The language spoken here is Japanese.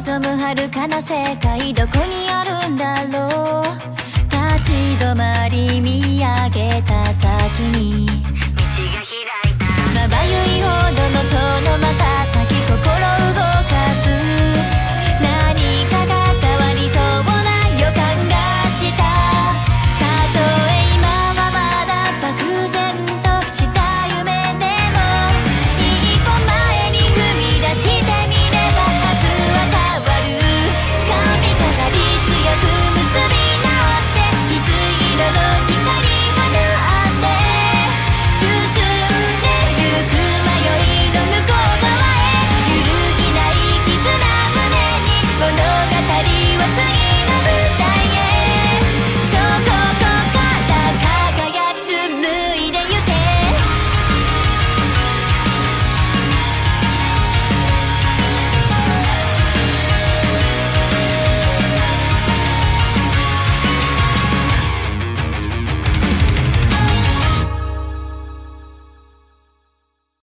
望む遥かな世界どこにあるんだろう。立ち止まり見上げた先に。